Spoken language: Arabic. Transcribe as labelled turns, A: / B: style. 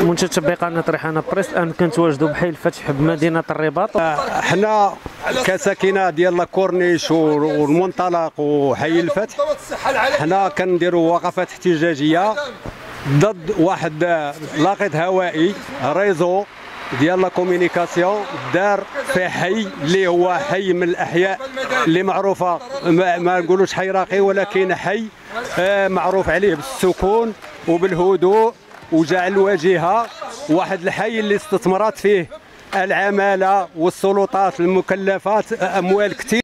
A: منتدى قناه ريحانه بريس الآن كنتواجدوا بحي الفتح بمدينة الرباط.
B: حنا كساكنة ديال لاكورنيش والمنطلق وحي الفتح حنا كنديروا وقفات احتجاجية ضد واحد لاقط هوائي réseau ديال la communication دار في حي اللي هو حي من الأحياء اللي معروفة ما, ما نقولوش حي راقي ولكن حي آه، معروف عليه بالسكون وبالهدوء. وجعل الواجهه واحد الحي اللي استثمرت فيه العمالة والسلطات المكلفات أموال كثير